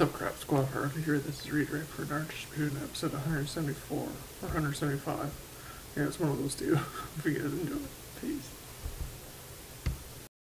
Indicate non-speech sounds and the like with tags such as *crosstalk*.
Sup, crap squad hard to hear this is redirect for Dark distribution episode 174 or 175. Yeah, it's one of those two. *laughs* if you guys enjoy it.